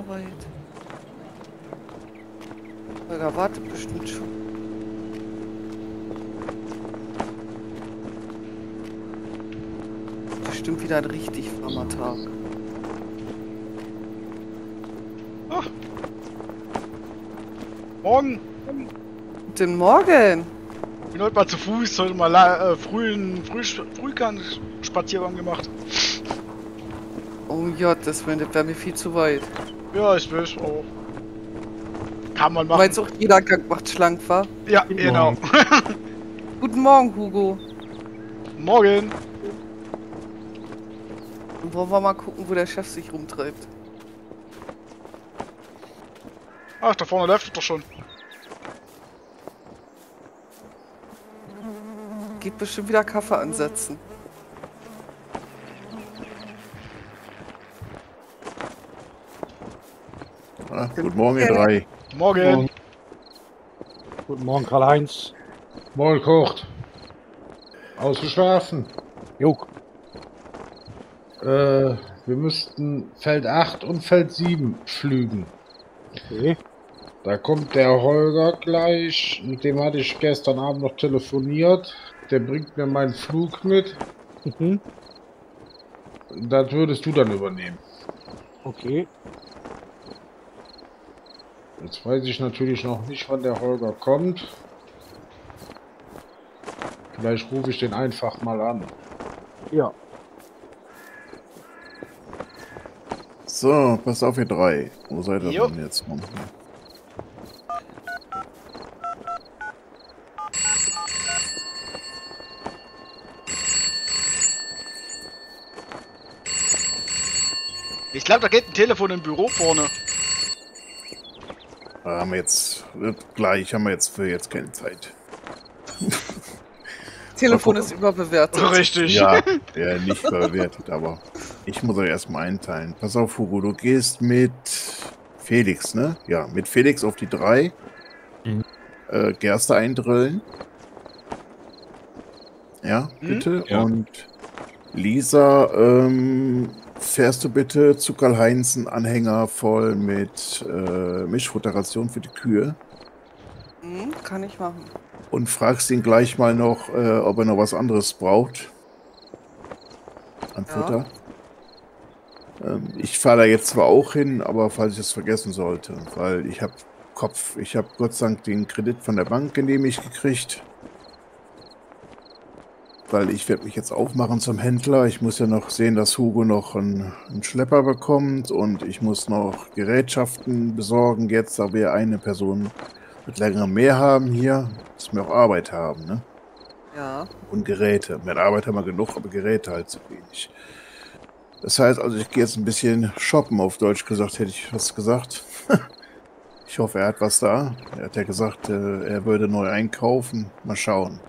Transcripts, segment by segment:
Arbeit. Da wartet bestimmt schon. Bestimmt wieder ein richtig warmer Tag. Ach. Morgen! Guten Morgen! Ich bin heute mal zu Fuß, heute mal äh, frühen früh, Frühkern Spaziergang gemacht. Oh Gott, das wäre mir viel zu weit. Ja, ich weiß auch. Kann man Du machen. meinst auch, jeder Gang macht schlank, war? Ja, genau. Guten Morgen, Hugo. Morgen! Und wollen wir mal gucken, wo der Chef sich rumtreibt. Ach, da vorne läuft es doch schon. Geht bestimmt wieder Kaffee ansetzen. Guten Morgen, ihr drei. Morgen! Morgen. Guten Morgen, Karl-Heinz. Moll kocht. Ausgeschlafen. Juk. Äh, wir müssten Feld 8 und Feld 7 pflügen. Okay. Da kommt der Holger gleich. Mit dem hatte ich gestern Abend noch telefoniert. Der bringt mir meinen Flug mit. Mhm. Das würdest du dann übernehmen. Okay. Jetzt weiß ich natürlich noch nicht, wann der Holger kommt. Vielleicht rufe ich den einfach mal an. Ja. So, pass auf, ihr drei. Wo seid ihr Jo. denn jetzt? Rum? Ich glaube, da geht ein Telefon im Büro vorne. Haben wir jetzt, äh, gleich haben wir jetzt für jetzt keine Zeit. Telefon ist überbewertet. Richtig. Ja, der nicht verwertet, aber ich muss euch erstmal einteilen. Pass auf, Hugo, du gehst mit Felix, ne? Ja, mit Felix auf die drei. Mhm. Äh, Gerste eindrillen. Ja, Mhm. bitte. Ja. Und Lisa, ähm, fährst du bitte zu Karl-Heinz einen Anhänger voll mit äh, Mischfutteration für die Kühe Hm, kann ich machen. und fragst ihn gleich mal noch, äh, ob er noch was anderes braucht. An Ja. Futter. Ähm, ich fahre da jetzt zwar auch hin, aber falls ich es vergessen sollte, weil ich habe Kopf, ich habe Gott sei Dank den Kredit von der Bank genehmigt gekriegt. Weil ich werde mich jetzt aufmachen zum Händler. Ich muss ja noch sehen, dass Hugo noch einen, einen Schlepper bekommt und ich muss noch Gerätschaften besorgen. Jetzt, da wir eine Person mit längerem mehr haben hier, müssen wir auch Arbeit haben, ne? Ja. Und Geräte. Mit Arbeit haben wir genug, aber Geräte halt zu wenig. Das heißt also, ich gehe jetzt ein bisschen shoppen, auf Deutsch gesagt, hätte ich was gesagt. ich hoffe, er hat was da. Er hat ja gesagt, äh, er würde neu einkaufen. Mal schauen.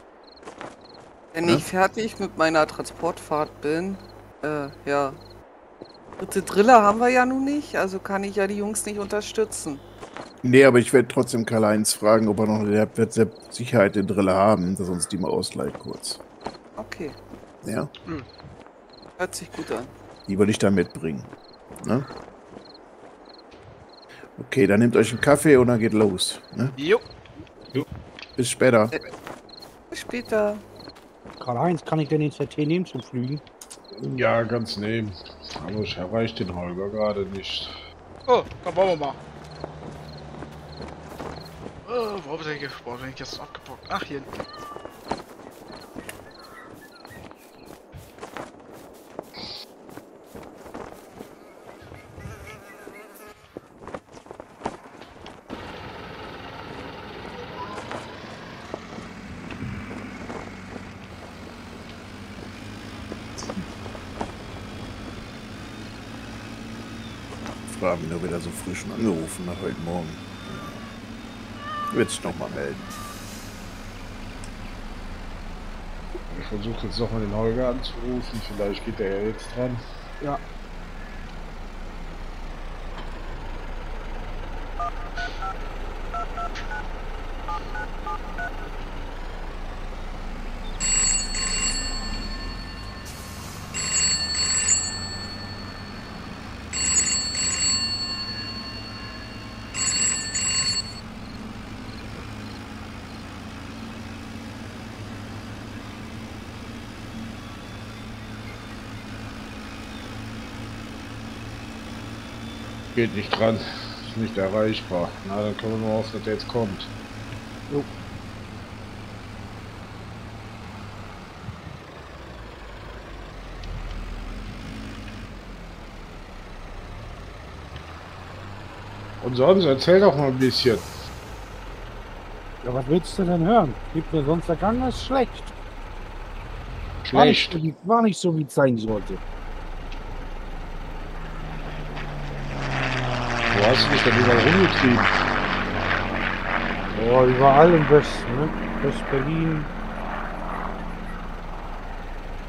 Wenn Ja. ich fertig mit meiner Transportfahrt bin, äh, ja. Dritte Driller haben wir ja nun nicht, also kann ich ja die Jungs nicht unterstützen. Nee, aber ich werde trotzdem Karl-Heinz fragen, ob er noch sehr Sicherheit den Drille haben, dass er uns die mal ausleiht kurz. Okay, Ja, hört sich gut an. die würde ich dann mitbringen. Ne? Okay, dann nehmt euch einen Kaffee und dann geht los. Ne? Jo. Bis später. Bis später. Karl-Heinz, kann ich denn den ZT nehmen zum Flügen? Ja, ganz nehmen. Aber ich erreiche den Holger gerade nicht. Oh, dann wollen wir mal. Oh, wo hab ich denn, ge- wo hab ich jetzt abgepackt? Ach, hier. hinten. mir schon angerufen nach heute Morgen. Ja. Wird sich nochmal melden. Ich versuche jetzt nochmal den Holger anzurufen, vielleicht geht er ja jetzt dran. Ja. Geht nicht dran. Ist nicht erreichbar. Na, dann können wir nur hoffen, dass der jetzt kommt. Jo. Und sonst, erzähl doch mal ein bisschen. Ja, was willst du denn hören? Gibt mir sonst der Gang ist schlecht. War nicht, Schlecht. so, wie- war nicht so, wie es sein sollte. Wo hast du dich denn überall rumgetrieben? Boah, überall im Westen, ne? West-Berlin.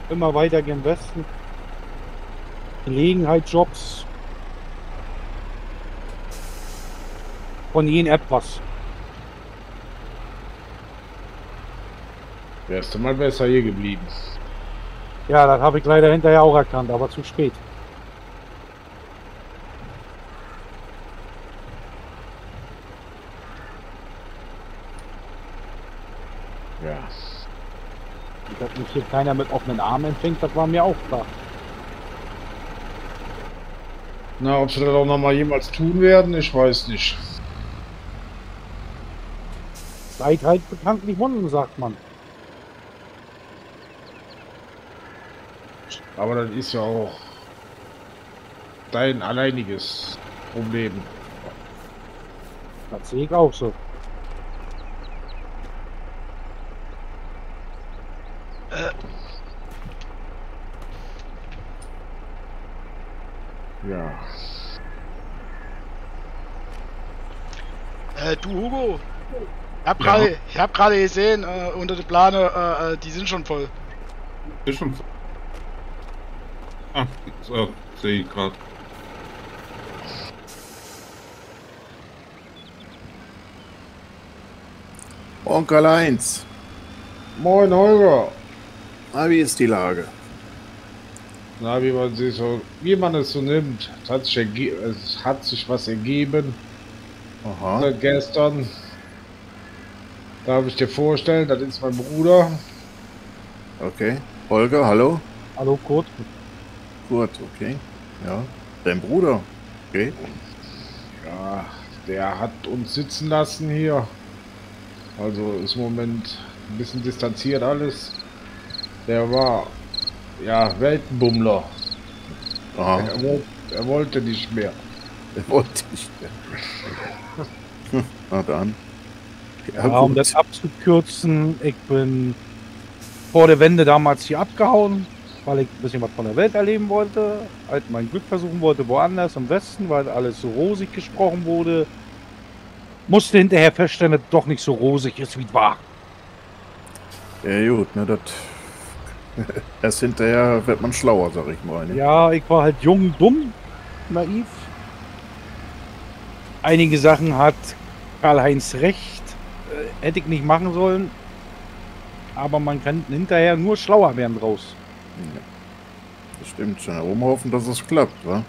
Immer weiter gen Westen. Gelegenheitsjobs. Von jedem etwas. Wärst du mal besser hier geblieben. Ja, das habe ich leider hinterher auch erkannt, aber zu spät. Ja. Dass mich hier keiner mit offenen Armen empfängt, das war mir auch klar. Na, ob sie das auch noch mal jemals tun werden, ich weiß nicht. Seid halt bekanntlich Wunden, sagt man. Aber das ist ja auch dein alleiniges Problem. Das sehe ich auch so. Ja. Äh, du Hugo, ich hab gerade ich hab gerade gesehen, äh, unter der Plane, äh, äh, die sind schon voll. Ist schon. Ah, so, sehe ich gerade. Onkel Heinz, Moin Holger. na, wie ist die Lage? Na, wie man sie so, wie man es so nimmt. Es hat sich, es hat sich was ergeben. Aha, Seit gestern. Darf ich dir vorstellen, das ist mein Bruder. okay. Holger, hallo? Hallo Kurt. Kurt, okay. Ja, dein Bruder. Okay. Ja, der hat uns sitzen lassen hier. Also ist im Moment ein bisschen distanziert alles. Der war ja Weltenbummler. Aha, Er, woll- er wollte nicht mehr. der wollte nicht mehr. Na dann. Ja, Ja, um das abzukürzen, ich bin vor der Wende damals hier abgehauen, weil ich ein bisschen was von der Welt erleben wollte, halt mein Glück versuchen wollte woanders im Westen, weil alles so rosig gesprochen wurde. Musste hinterher feststellen, dass es doch nicht so rosig ist, wie es war. Ja, gut, ne, das. Erst hinterher wird man schlauer, sag ich mal. Ne? Ja, ich war halt jung, dumm, naiv. Einige Sachen hat Karl-Heinz recht, hätte ich nicht machen sollen. Aber man kann hinterher nur schlauer werden draus. Das stimmt schon. Darum hoffen, dass es klappt, wa?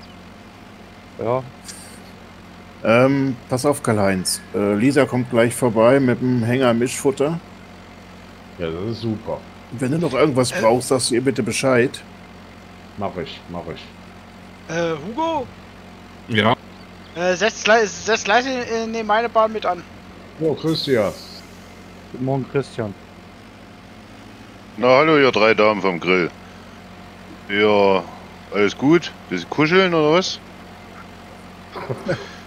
Ja, Ähm, pass auf, Karl-Heinz. Äh, Lisa kommt gleich vorbei mit dem Hänger Mischfutter. Ja, das ist super. Wenn du noch irgendwas brauchst, sagst du ihr bitte Bescheid. Mach ich, mach ich. Äh, Hugo, Ja, äh, setz, gleich- setz gleich in, in meine Bahn mit an. Jo, Christian. guten Morgen, Christian. Na hallo ihr drei Damen vom Grill. Ja, alles gut? Bisschen kuscheln oder was?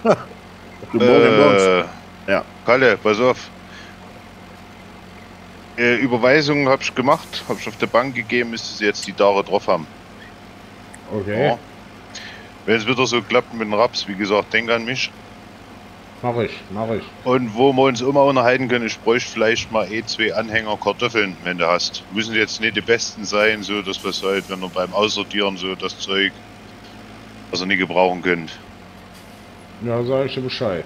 Du morgen. Äh, Ja. Kalle, pass auf. Äh, Überweisungen hab ich gemacht, hab ich auf der Bank gegeben, müsste sie jetzt die Tage drauf haben. Okay, Ja. Wenn es wieder so klappt mit dem Raps, wie gesagt, denk an mich. Mach ich, mach ich. Und wo wir uns immer unterhalten können, ich bräuchte vielleicht mal eh zwei Anhänger Kartoffeln, wenn du hast. Müssen jetzt nicht die besten sein, so dass wir halt, wenn wir beim Aussortieren so das Zeug, was ihr nie gebrauchen könnt. Ja, sag ich dir Bescheid.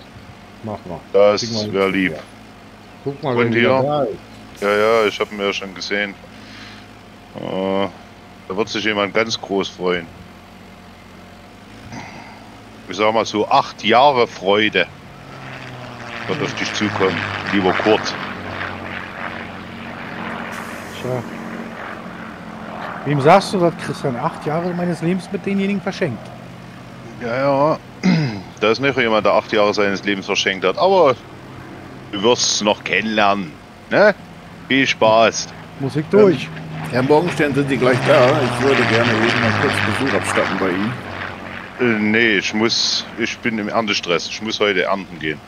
Mach mal. Das wäre lieb. Ja. Guck mal, Und hier? Ja, ja, ich habe mir ja schon gesehen. Äh, da wird sich jemand ganz groß freuen. Ich sag mal so acht Jahre Freude wird auf dich zukommen, lieber Kurt. Tja. Wem sagst du, dass Christian acht Jahre meines Lebens mit denjenigen verschenkt? Ja, ja. Da ist nicht jemand, der acht Jahre seines Lebens verschenkt hat. Aber du wirst es noch kennenlernen. Ne? Viel Spaß. Musik durch. Herr Morgenstern, sind Sie gleich da? Ich würde gerne eben mal kurz Besuch abstatten bei Ihnen. Äh, nee, ich muss. Ich bin im Erntestress. Ich muss heute ernten gehen.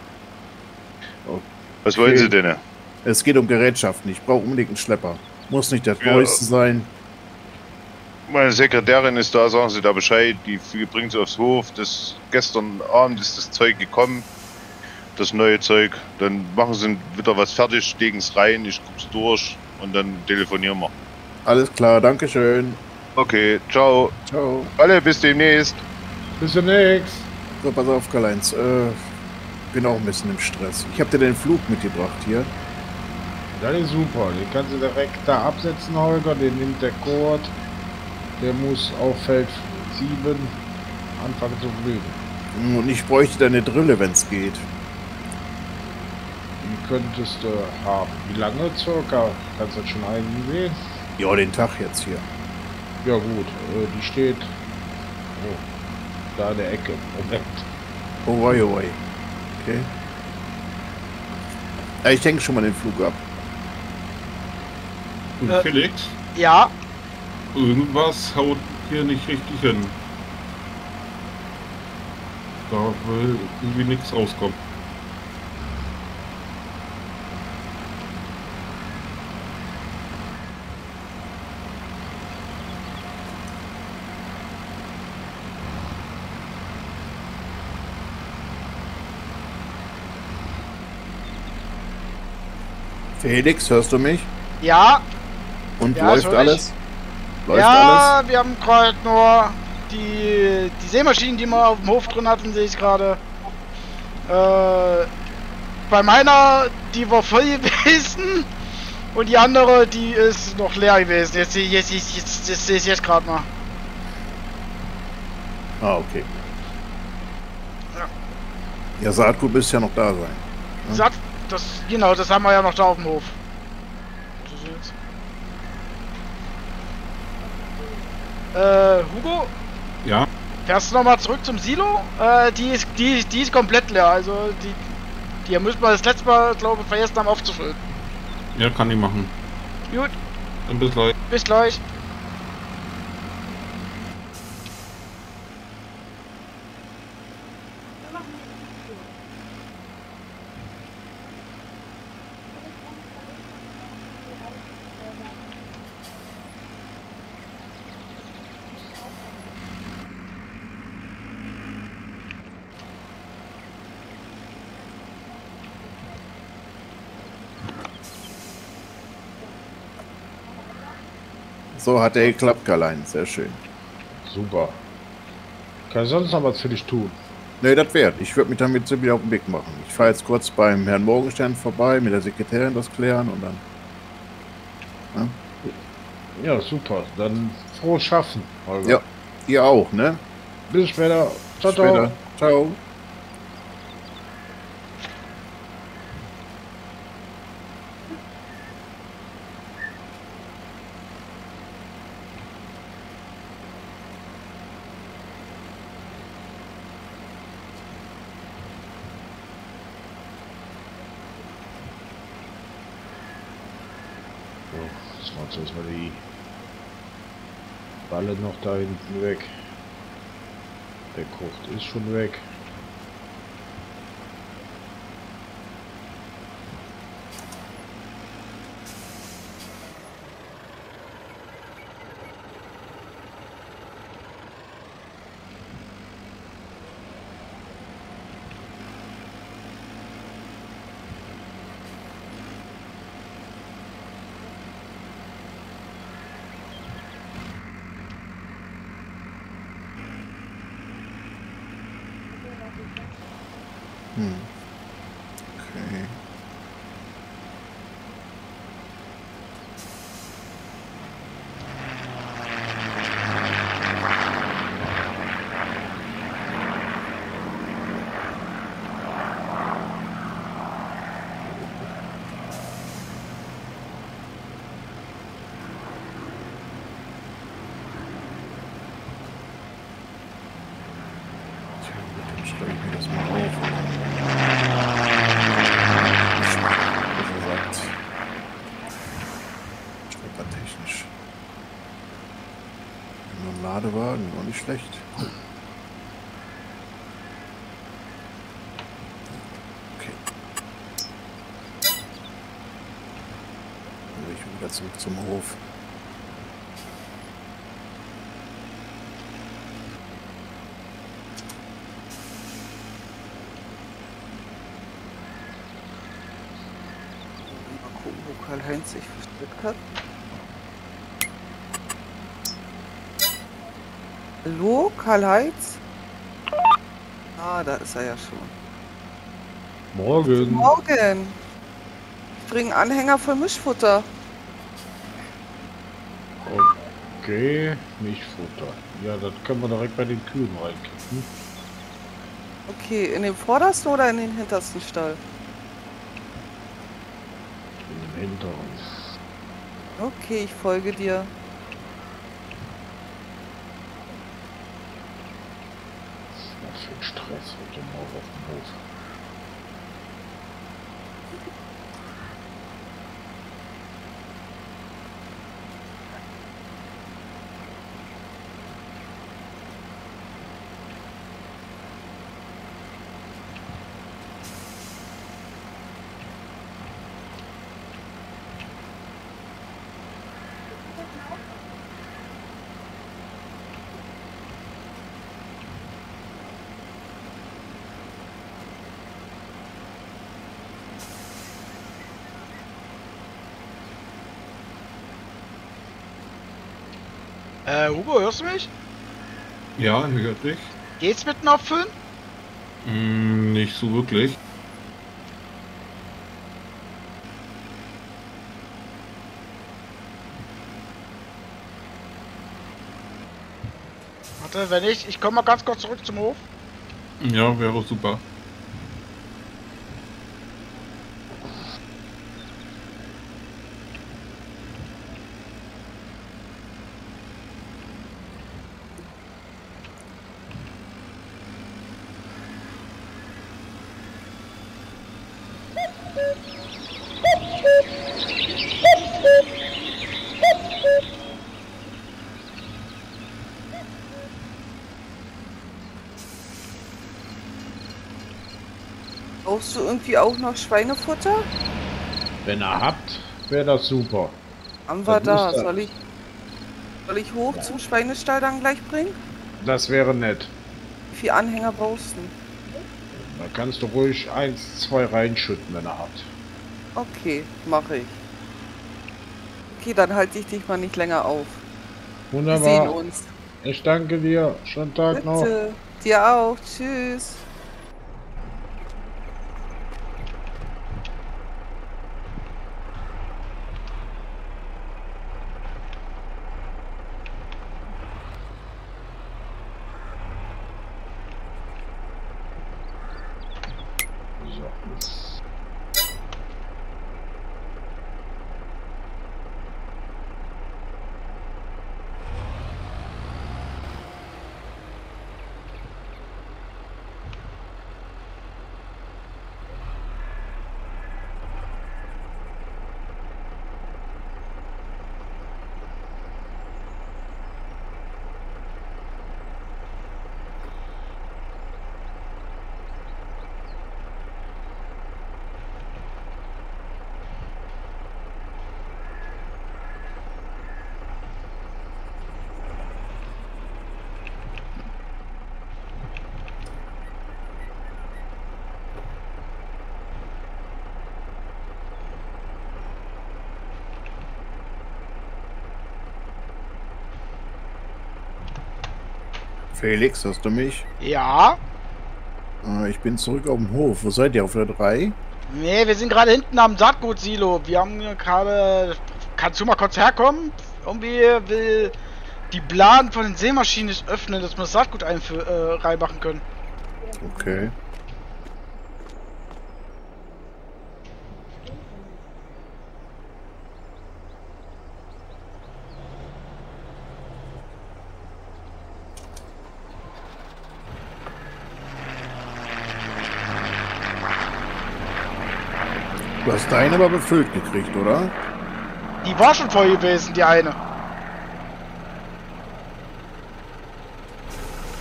Was wollen Okay. Sie denn? Es geht um Gerätschaften. Ich brauche unbedingt einen Schlepper. Muss nicht der Ja. neueste sein. Meine Sekretärin ist da, sagen Sie da Bescheid. Die bringt Sie aufs Hof. Das, gestern Abend ist das Zeug gekommen. Das neue Zeug. Dann machen Sie wieder was fertig, legen es rein, ich guck's durch und dann telefonieren wir. Alles klar, Dankeschön. Okay, ciao. Ciao. Alle, bis demnächst. Bis demnächst. So, pass auf, Karl-Heinz. Äh, bin auch ein bisschen im Stress. Ich habe dir den Flug mitgebracht hier. Das ist super. Den kannst du direkt da absetzen, Holger. Den nimmt der Kurt. Der muss auf Feld 7 anfangen zu blühen. Und ich bräuchte deine Drille, wenn es geht. Die könntest du haben. Wie lange circa? Kannst du das schon einsehen? Ja, den Tag jetzt hier. Ja gut, äh, die steht oh, da in der Ecke. Moment. Oh wei, oh wei. Okay. Ja, ich denke schon mal den Flug ab. Und Äh. Felix, Ja, irgendwas haut hier nicht richtig hin. Da will irgendwie nichts rauskommen. Felix, hörst du mich? ja, Und Ja, läuft alles? Läuft ja, wir haben gerade nur die, die Sämaschinen, die wir auf dem Hof drin hatten, sehe ich gerade. Äh, bei meiner, die war voll gewesen und die andere, die ist noch leer gewesen. Jetzt sehe ich jetzt, jetzt, jetzt, jetzt, sehe ich jetzt gerade mal. alles? Ah, okay. Ja, Saatgut müsste ja noch da sein. Ja. Sagt, das, genau, das haben wir ja noch da auf dem Hof. Äh, Hugo, Ja, fährst du nochmal zurück zum Silo? Äh, die ist, die, die ist komplett leer, also die, die müssen wir das letzte Mal, glaube ich, vergessen haben aufzufüllen. ja, kann ich machen. Gut, Dann bis gleich. bis gleich. So hat er geklappt, Karl-Heinz. Sehr schön. Super. Kann ich sonst noch was für dich tun? Ne, das wert. Ich würde mich damit wieder auf den Weg machen. Ich fahre jetzt kurz beim Herrn Morgenstern vorbei, mit der Sekretärin das klären und dann. Ja, super. Dann frohes Schaffen, Holger. Ja. Ihr auch, ne? Bis später. Ciao, Bis ciao. später. Ciao. So, jetzt macht erstmal die Balle noch da hinten weg. Der Kocht ist schon weg. Hm. Okay. Tja, mit dem schreibe ich mir das mal auf. Was er sagt. Schleppertechnisch. Nur ein Ladewagen, auch nicht schlecht. Okay. Dann will ich wieder zurück zum Hof. Mal gucken, wo Karl-Heinz sich versteckt hat. Hallo, Karl-Heinz? Ah, da ist er ja schon. Morgen. Morgen. Ich bringe Anhänger voll Mischfutter. Okay, Milchfutter. Ja, das können wir direkt bei den Kühen reinkippen. Okay, in den vordersten oder in den hintersten Stall? In dem hinteren. Okay, ich folge dir. Was für ein Stress heute Morgen auf dem Hof. Hugo, hörst du mich? Ja, hört dich. Geht's mit Abfüllen? Hm, nicht so wirklich. Warte, wenn nicht, ich komme mal ganz kurz zurück zum Hof. Ja, wäre super. Brauchst du irgendwie auch noch Schweinefutter? Wenn ihr habt, wäre das super. Haben wir da. Soll ich, soll ich hoch zum Schweinestall dann gleich bringen? Das wäre nett. Wie viele Anhänger brauchst du? Kannst du ruhig eins, zwei reinschütten, wenn ihr habt. Okay, mache ich. Okay, dann halte ich dich mal nicht länger auf. Wir sehen Wunderbar. uns. Ich danke dir. Schönen Tag noch. Bitte. Dir auch. Tschüss. Felix, hast du mich? Ja? Äh, Ich bin zurück auf dem Hof. Wo seid ihr? Auf der 3? Nee, wir sind gerade hinten am Saatgut-Silo. Wir haben gerade... Kannst du mal kurz herkommen? Irgendwie will die Bladen von den Sämaschinen nicht öffnen, dass wir das Saatgut äh, reinmachen können. Okay. Du hast deine aber befüllt gekriegt, oder? Die war schon voll gewesen, die eine.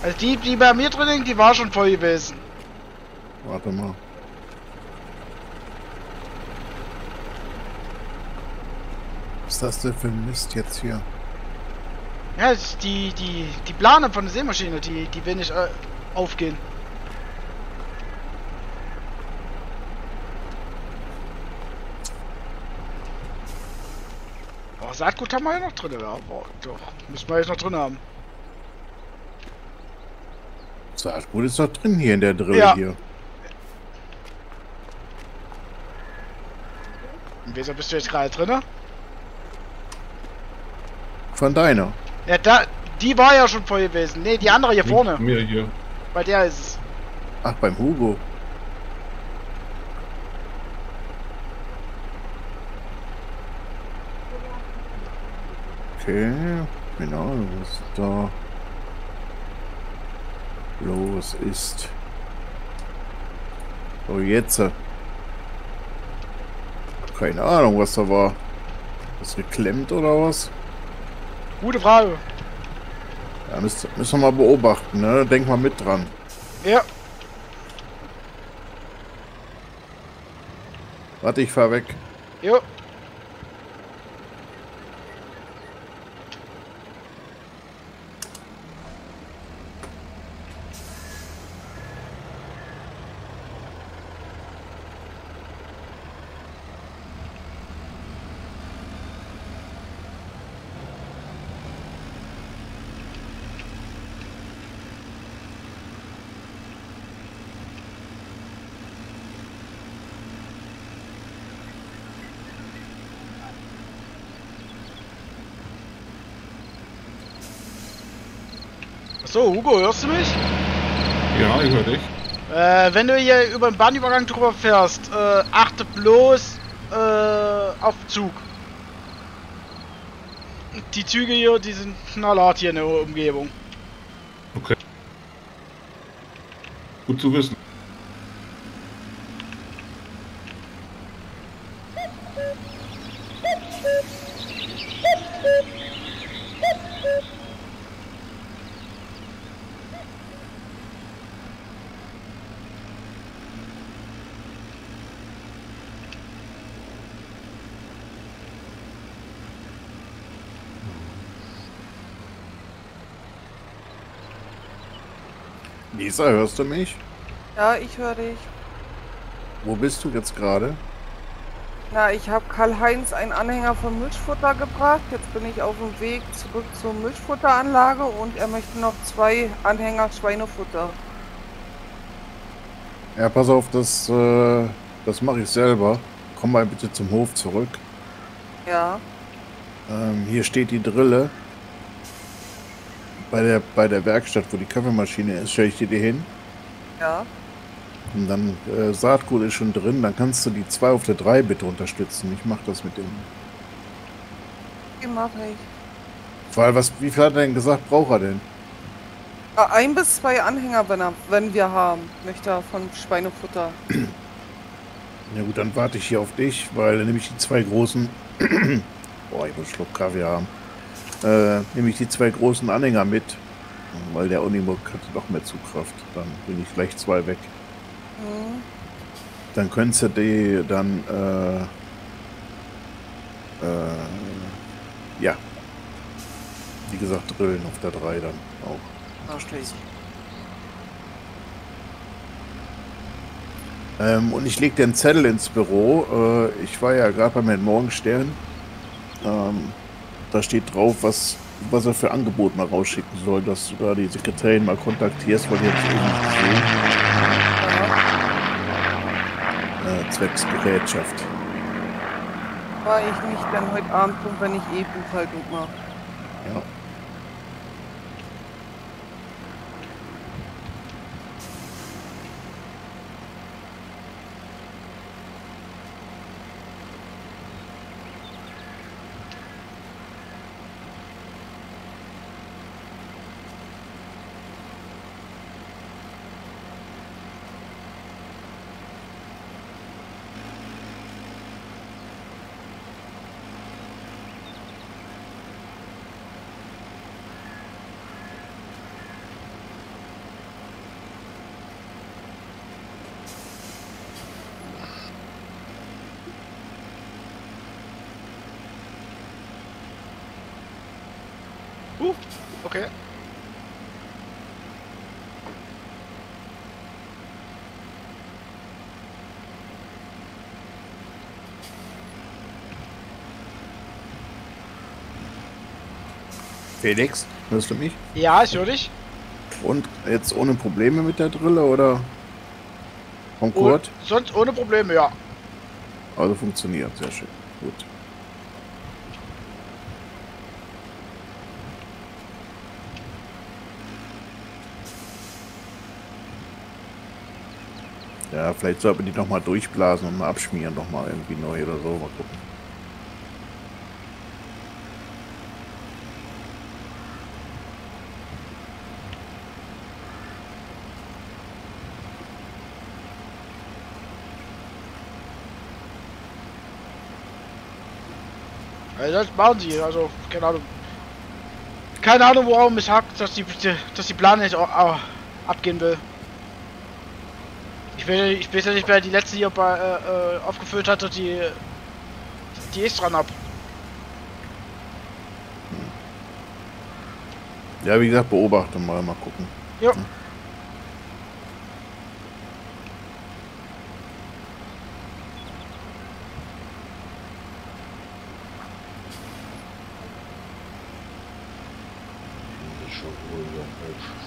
Also die, die bei mir drin liegt, die war schon voll gewesen. Warte mal. Was ist das denn für ein Mist jetzt hier? Ja, die, die, die Plane von der Seemaschine, die, die will nicht äh, aufgehen. Oh, Saatgut haben wir ja noch drin, ja. Boah, doch, müssen wir jetzt noch drin haben. Saatgut ist doch drin hier in der Drille Ja. hier. Und wieso bist du jetzt gerade drin? Von deiner. Ja, da, die war ja schon voll gewesen. Ne, die andere hier vorne. Mir hier. Bei der ist es. Ach, beim Hugo. Okay, genau, was da los ist. So, jetzt. Keine Ahnung, was da war. Was geklemmt oder was? Gute Frage. Ja, müssen, müssen wir mal beobachten, ne? Denk mal mit dran. Ja, Warte, ich fahr weg. jo. So, Hugo, hörst du mich? Ja, ich höre dich. Äh, wenn du hier über den Bahnübergang drüber fährst, äh, achte bloß äh, auf Zug. Die Züge hier, die sind knallhart hier in der Umgebung. Okay. Gut zu wissen. Lisa, hörst du mich? Ja, ich höre dich. Wo bist du jetzt gerade? Na, ich habe Karl-Heinz einen Anhänger von Milchfutter gebracht. Jetzt bin ich auf dem Weg zurück zur Milchfutteranlage und er möchte noch zwei Anhänger Schweinefutter. Ja, pass auf, das, äh, das mache ich selber. Komm mal bitte zum Hof zurück. Ja, Ähm, hier steht die Drille. Bei der, bei der Werkstatt, wo die Kaffeemaschine ist, stelle ich die dir hin. ja. Und dann äh, Saatgut ist schon drin. Dann kannst du die 2 auf der 3 bitte unterstützen. Ich mache das mit dem. Die mache ich. Weil was, wie viel hat er denn gesagt, braucht er denn? Ein bis zwei Anhänger, wenn, er, wenn wir haben, möchte er von Schweinefutter. Ja gut, dann warte ich hier auf dich, weil dann nehme ich die zwei großen. Boah, ich muss einen Schluck Kaffee haben. Äh, nehme ich die zwei großen Anhänger mit, weil der Unimog hat noch mehr Zugkraft. Dann bin ich gleich zwei weg. Hm. Dann könntest du die dann, äh, äh, ja, wie gesagt, drillen auf der 3 dann auch. Okay. Ähm, und ich leg dir einen Zettel ins Büro. Äh, ich war ja gerade beim Herrn Morgenstern. Ähm, da steht drauf, was, was er für Angebot mal rausschicken soll, dass du da die Sekretärin mal kontaktierst, weil jetzt irgendwie äh, zwecks Gerätschaft. War ich nicht dann heute Abend drum, wenn ich eh Buchhaltung mache. Ja. Felix, hörst du mich? Ja, ich höre dich. Und jetzt ohne Probleme mit der Drille oder? Vom Kurt? Und sonst ohne Probleme, ja. Also funktioniert, sehr schön. Gut. Ja, vielleicht sollten wir die nochmal durchblasen und mal abschmieren nochmal irgendwie neu oder so. Mal gucken. Das machen sie, also keine Ahnung. Keine Ahnung, worum es hakt, dass die, dass die Plan nicht auch, auch abgehen will. Ich will, ich weiß ja nicht, wer die letzte hier bei, äh, äh, aufgefüllt hatte, die, die ich dran hab. Ja, wie gesagt, beobachte mal, mal gucken. Ja. Schon wohl so auf.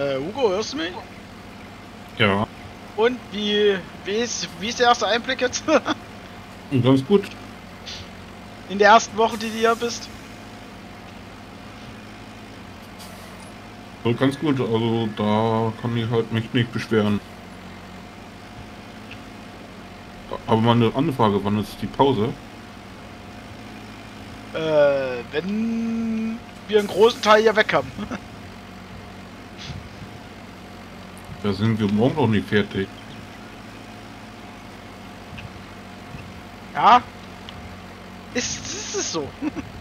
Äh, Hugo, hörst du mich? Ja, Und wie, wie ist, wie ist der erste Einblick jetzt? ganz gut. In der ersten Woche, die du hier bist? So ganz gut, also da kann ich halt mich nicht beschweren. Aber mal eine andere Frage, wann ist die Pause? Äh, wenn wir einen großen Teil hier weg haben. Da sind wir morgen noch nicht fertig. Ja. Ist, ist es so.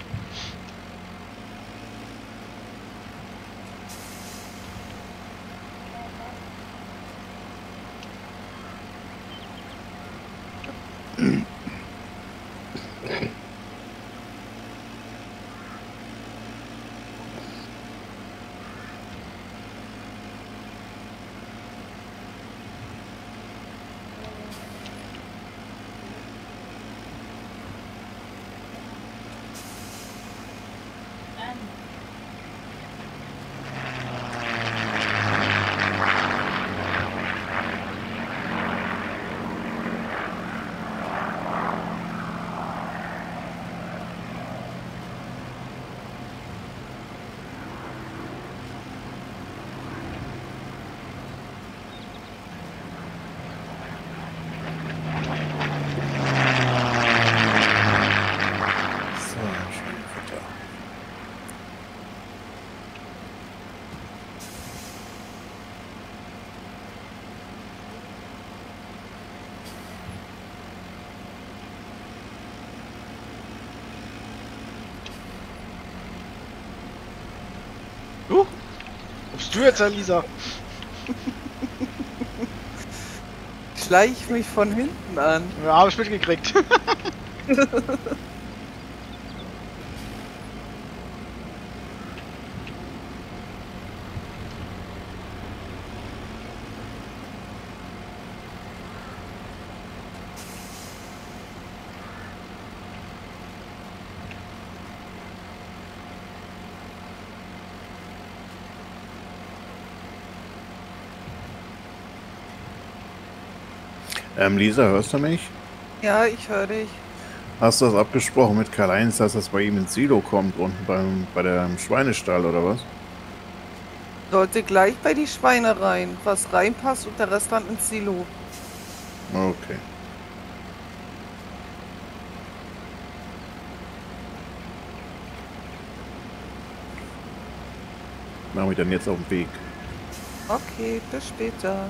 So, Schweinefutter. Uh, bist du jetzt, Lisa? Schleich mich von hinten an. Ja, hab ich mitgekriegt. Ähm, Lisa, hörst du mich? Ja, ich höre dich. Hast du das abgesprochen mit Karl-Heinz, dass das bei ihm ins Silo kommt, unten beim, bei dem Schweinestall oder was? Sollte gleich bei die Schweine rein, was reinpasst und der Rest dann ins Silo. Okay. Mach mich dann jetzt auf den Weg. Okay, bis später.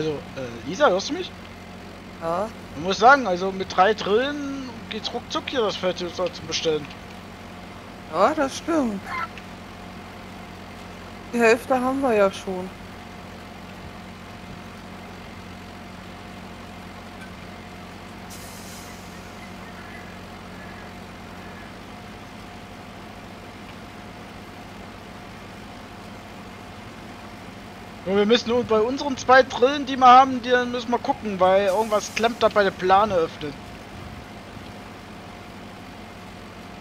Also, äh, Lisa, hörst du mich? Ja, Ich muss sagen, also mit drei Drillen geht's ruckzuck hier das jetzt zu bestellen. ja, das stimmt. Die Hälfte haben wir ja schon. Nur wir müssen bei unseren zwei Drillen, die wir haben, die müssen wir gucken, weil irgendwas klemmt da bei der Plane öffnen.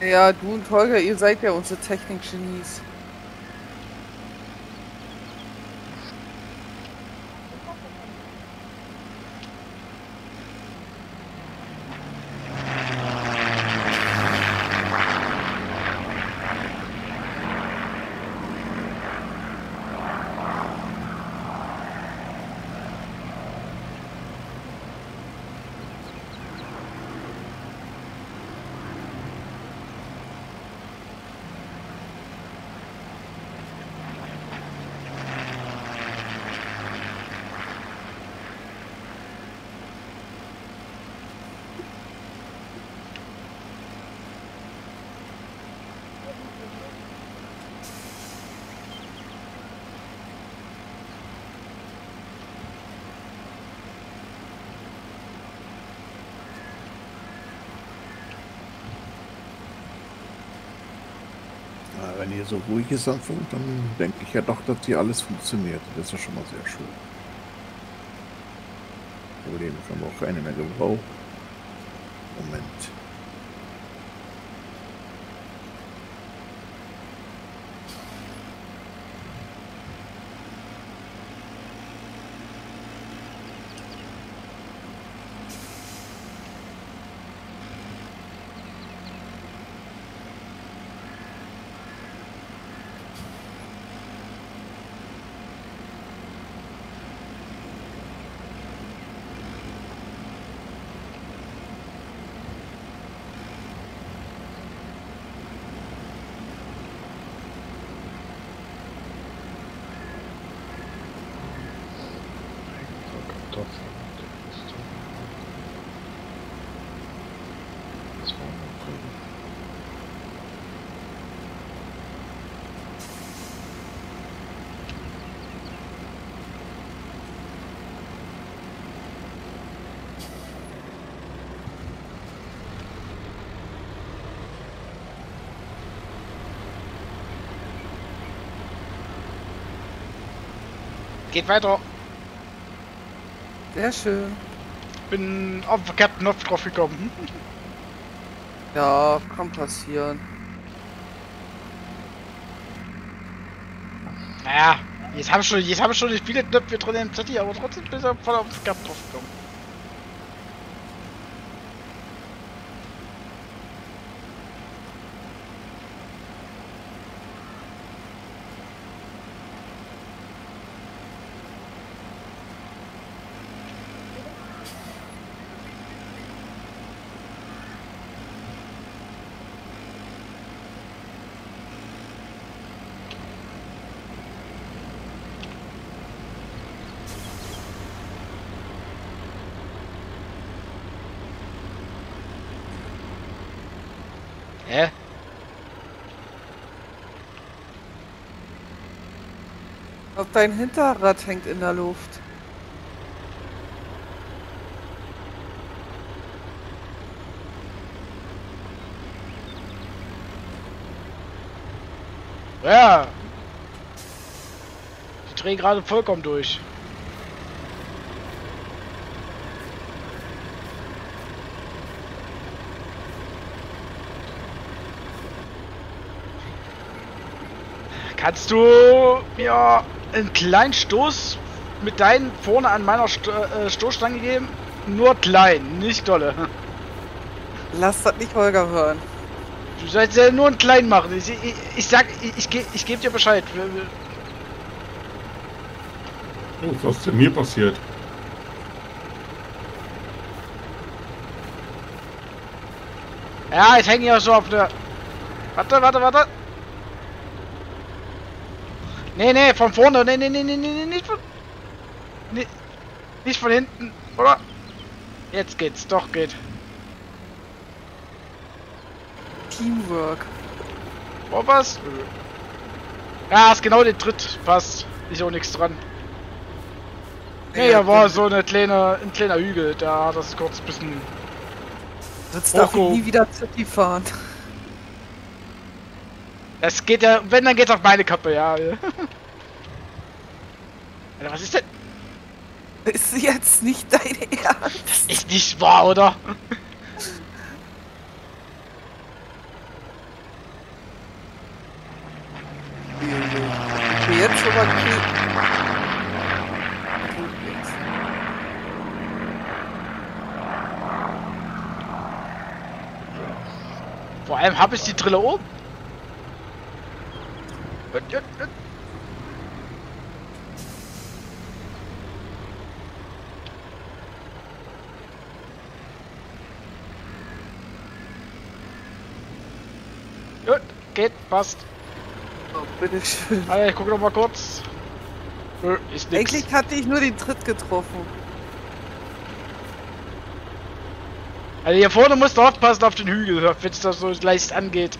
Ja, du und Holger, ihr seid ja unsere Technik-Genies. Ja, wenn hier so ruhig ist am Funk, dann denke ich ja doch, dass hier alles funktioniert. Das ist ja schon mal sehr schön. Problem haben wir auch keine mehr gebraucht. Geht weiter. Sehr schön. Bin auf den verkehrten Knopf drauf gekommen. Ja, kann passieren. Naja, jetzt habe ich schon, jetzt habe ich schon nicht viele Knöpfe drin im Zettel, aber trotzdem bin ich voll auf den verkehrten Knopf gekommen. Auf dein Hinterrad hängt in der Luft. Ja. Ich drehe gerade vollkommen durch. Kannst du mir einen kleinen Stoß mit deinen vorne an meiner Sto äh, Stoßstange geben? Nur klein, nicht dolle. Lass das nicht Holger hören. Du sollst ja nur einen kleinen machen. Ich, ich, ich sag, ich, ich, ich gebe dir Bescheid. Oh, was ist denn mir passiert? Ja, ich hänge ja so auf der. Warte, warte, warte. Nee, nee, von vorne. Nee, nee, nee, nee, nee, nee, nicht von. Nee, nicht von hinten, oder? Jetzt geht's, doch geht. Teamwork. Oh, was? Ja, ist genau der Tritt. Passt. Ist auch nichts dran. Nee, Ja, da war so eine kleine, ein kleiner Hügel. Da hat das kurz ein bisschen. Jetzt darf ich nie wieder City fahren. Das geht ja, wenn, dann geht's auf meine Kappe, ja. Alter, was ist denn? Ist jetzt nicht dein Ernst? Ist nicht wahr, oder? Okay, jetzt aber okay. Vor allem habe ich die Drille oben. Gut, geht, passt. Oh, bitteschön. Alter, ich gucke noch mal kurz. Nö, ist nix. Eigentlich hatte ich nur den Tritt getroffen. Also hier vorne musst du aufpassen auf den Hügel, wenn es da so leicht angeht.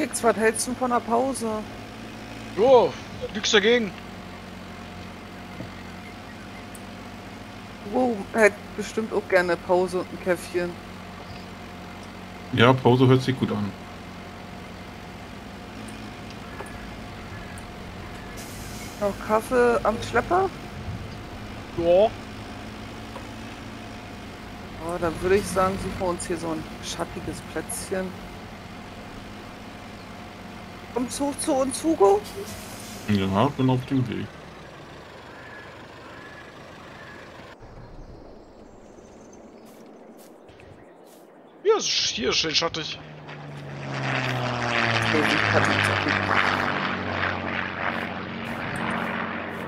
Felix, was hältst du von der Pause? Jo, nix dagegen. Wow, hätte bestimmt auch gerne Pause und ein Käffchen. Ja, Pause hört sich gut an. Noch Kaffee am Schlepper? Ja. Oh, dann würde ich sagen, suchen wir uns hier so ein schattiges Plätzchen. Kommst hoch zu uns, Hugo? Ja, bin auf dem Weg. Hier ist, hier ist schön schattig.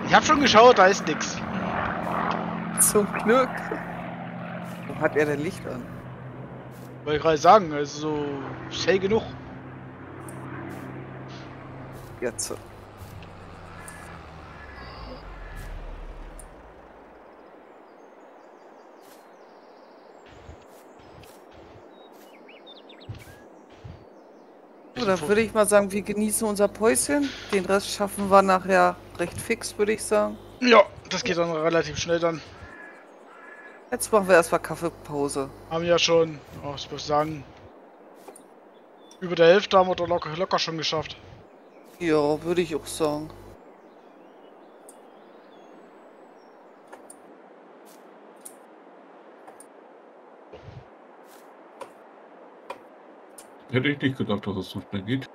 Ich hab schon geschaut, da ist nix. Zum Glück. Hat er denn Licht an? Wollte ich gerade sagen, also hell genug. Jetzt. So, dann würde ich mal sagen, wir genießen unser Päuschen. Den Rest schaffen wir nachher recht fix, würde ich sagen. Ja, das geht dann relativ schnell dann. Jetzt machen wir erstmal Kaffeepause. Haben ja schon, oh, ich muss sagen, über der Hälfte haben wir doch locker, locker schon geschafft. Ja, würde ich auch sagen. Hätte ich nicht gedacht, dass es so schnell geht.